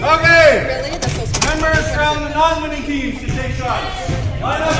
Okay. Members from the non-winning teams to take shots. Line up.